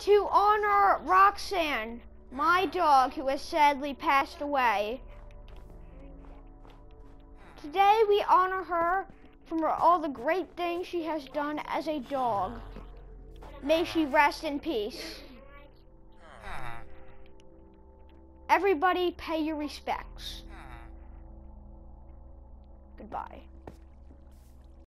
To honor Roxanne, my dog who has sadly passed away. Today we honor her for all the great things she has done as a dog. May she rest in peace. Everybody pay your respects. Goodbye.